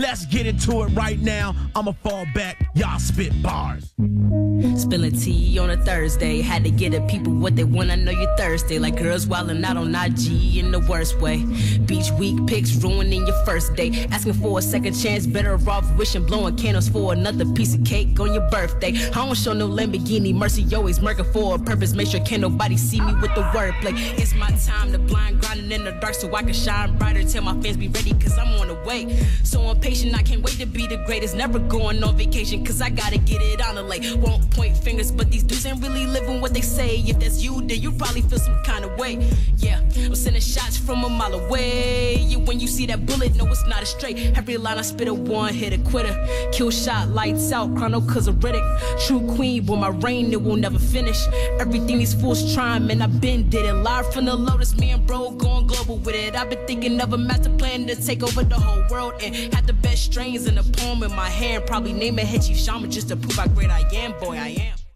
Let's get into it right now. I'ma fall back. Y'all spit bars. Spilling tea on a Thursday. Had to get the people what they want. I know you're thirsty. Like girls wildin' out on IG in the worst way. Beach week pics ruining your first day. Asking for a second chance. Better off wishing blowing candles for another piece of cake on your birthday. I don't show no Lamborghini. Mercy always murking for a purpose. Make sure can't nobody see me with the wordplay. It's my time to blind grinding in the dark so I can shine brighter. Tell my fans be ready cause I'm on the way. So impatient, I can't wait to be the greatest. Never going on vacation cause I gotta get it on the lake. Won't point fingers, but these dudes ain't really living what they say. If that's you, then you probably feel some kind of way. Yeah, I'm sending from a mile away. You, when you see that bullet, no, it's not a straight. Every line I spit a one hit a quitter. Kill shot, lights out, Chronicles of Riddick. True queen, with my reign, it will never finish. Everything these fools trying, man, I been did it. Live from the Lotus, me and bro going global with it. I've been thinking of a master plan to take over the whole world and have the best strains in the poem in my hand. Probably name Head Chief Shaman just to prove how great I am, boy, I am.